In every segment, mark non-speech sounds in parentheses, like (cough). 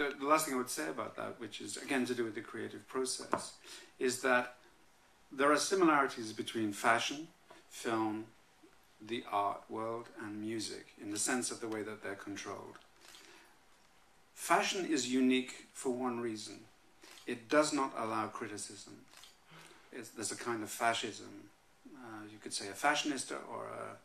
the, the last thing I would say about that, which is again to do with the creative process, is that there are similarities between fashion, film, the art world, and music in the sense of the way that they're controlled. Fashion is unique for one reason. It does not allow criticism. It's, there's a kind of fascism. Uh, you could say a fashionista or a,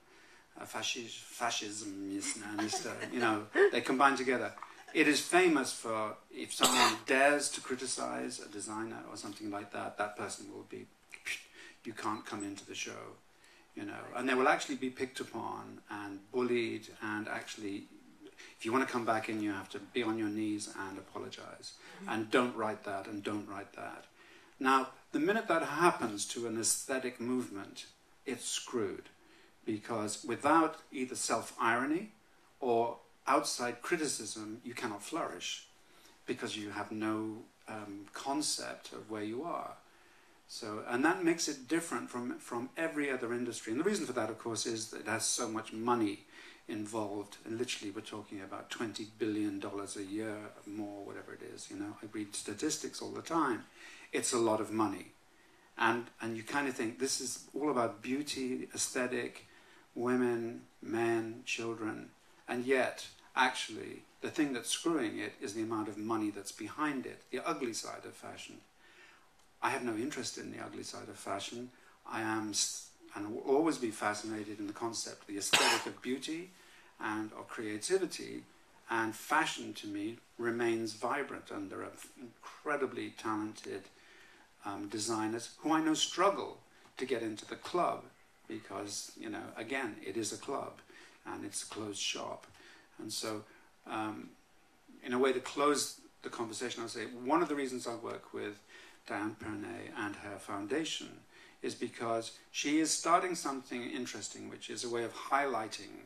a fascismista. (laughs) you know, they combine together. It is famous for if someone (coughs) dares to criticize a designer or something like that, that person will be, you can't come into the show, you know. And they will actually be picked upon and bullied and actually, if you want to come back in, you have to be on your knees and apologize. Mm-hmm. And don't write that and don't write that. Now, the minute that happens to an aesthetic movement, it's screwed. Because without either self irony or outside criticism, you cannot flourish because you have no um, concept of where you are. So, and that makes it different from, from every other industry. And the reason for that, of course, is that it has so much money involved. And literally, we're talking about $20 billion a year, more, whatever it is. You know, I read statistics all the time. It's a lot of money. And, and you kind of think this is all about beauty, aesthetic, women, men, children. And yet, actually, the thing that's screwing it is the amount of money that's behind it, the ugly side of fashion. I have no interest in the ugly side of fashion. I am and will always be fascinated in the concept, the aesthetic of beauty and of creativity. And fashion to me remains vibrant under incredibly talented um, designers who I know struggle to get into the club because, you know, again, it is a club and it's a closed shop. And so, um, in a way to close the conversation, I'll say one of the reasons I work with Diane Pernet and her foundation is because she is starting something interesting, which is a way of highlighting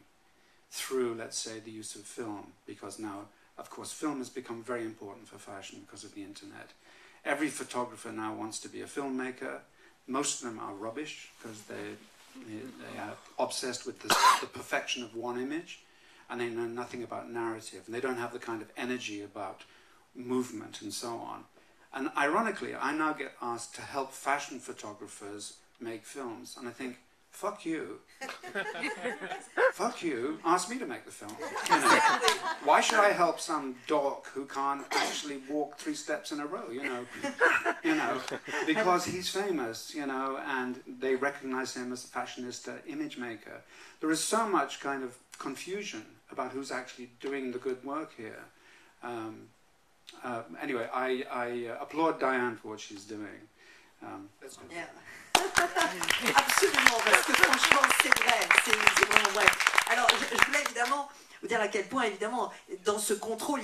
through, let's say, the use of film, because now, of course, film has become very important for fashion because of the internet. Every photographer now wants to be a filmmaker. Most of them are rubbish because they, they are obsessed with the, the perfection of one image and they know nothing about narrative, and they don't have the kind of energy about movement and so on. And ironically, I now get asked to help fashion photographers make films, and I think, fuck you. (laughs) fuck you. Ask me to make the film. (laughs) You know, why should I help some dork who can't actually walk three steps in a row? You know, you know, because he's famous. You know, and they recognize him as a fashionista, image maker. There is so much kind of confusion about who's actually doing the good work here. Um, uh, anyway, I, I uh, applaud Diane for what she's doing. Um, yeah. Absolument, parce que franchement, c'est dire à quel point, évidemment, dans ce contrôle,